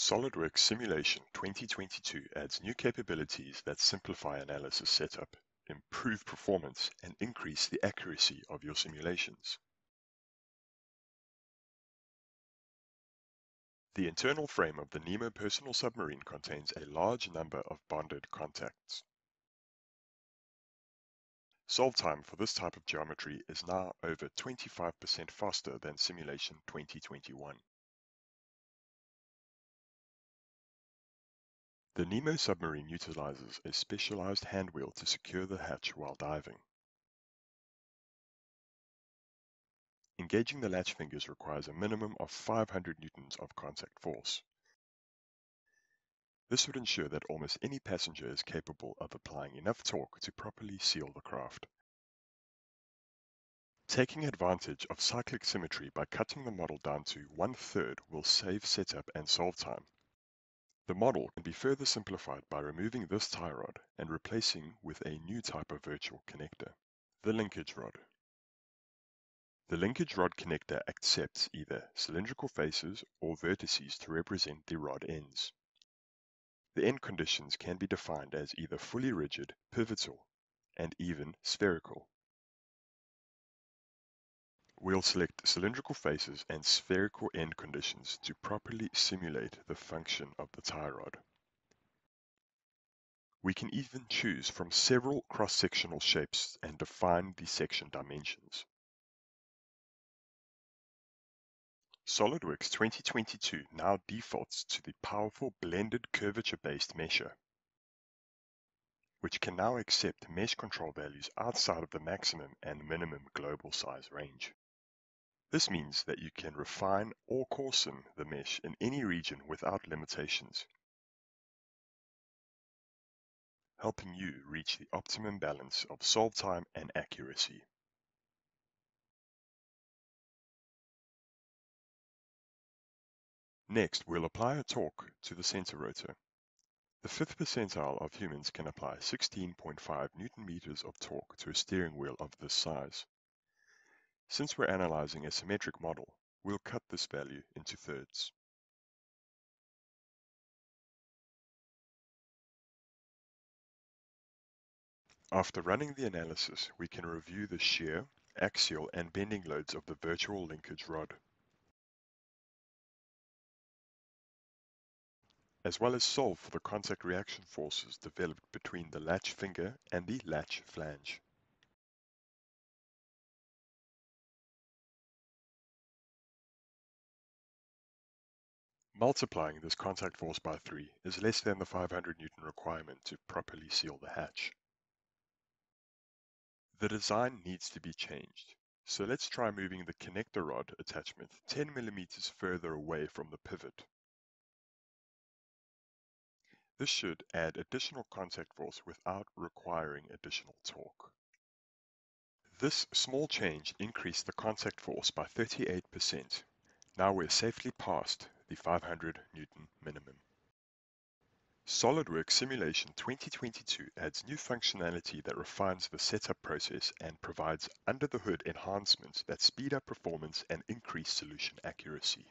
SOLIDWORKS Simulation 2022 adds new capabilities that simplify analysis setup, improve performance, and increase the accuracy of your simulations. The internal frame of the Nemo personal submarine contains a large number of bonded contacts. Solve time for this type of geometry is now over 25% faster than Simulation 2021. The Nemo submarine utilizes a specialized handwheel to secure the hatch while diving. Engaging the latch fingers requires a minimum of 500 newtons of contact force. This would ensure that almost any passenger is capable of applying enough torque to properly seal the craft. Taking advantage of cyclic symmetry by cutting the model down to one-third will save setup and solve time. The model can be further simplified by removing this tie rod and replacing with a new type of virtual connector, the linkage rod. The linkage rod connector accepts either cylindrical faces or vertices to represent the rod ends. The end conditions can be defined as either fully rigid, pivotal, and even spherical. We'll select cylindrical faces and spherical end conditions to properly simulate the function of the tie rod. We can even choose from several cross-sectional shapes and define the section dimensions. SOLIDWORKS 2022 now defaults to the powerful blended curvature-based mesher, which can now accept mesh control values outside of the maximum and minimum global size range. This means that you can refine or coarsen the mesh in any region without limitations, helping you reach the optimum balance of solve time and accuracy. Next, we'll apply a torque to the center rotor. The fifth percentile of humans can apply 16.5 newton meters of torque to a steering wheel of this size. Since we're analyzing a symmetric model, we'll cut this value into thirds. After running the analysis, we can review the shear, axial, and bending loads of the virtual linkage rod, as well as solve for the contact reaction forces developed between the latch finger and the latch flange. Multiplying this contact force by 3 is less than the 500 Newton requirement to properly seal the hatch. The design needs to be changed, so let's try moving the connector rod attachment 10 millimeters further away from the pivot. This should add additional contact force without requiring additional torque. This small change increased the contact force by 38%. Now we're safely past the 500 Newton minimum. SOLIDWORKS Simulation 2022 adds new functionality that refines the setup process and provides under-the-hood enhancements that speed up performance and increase solution accuracy.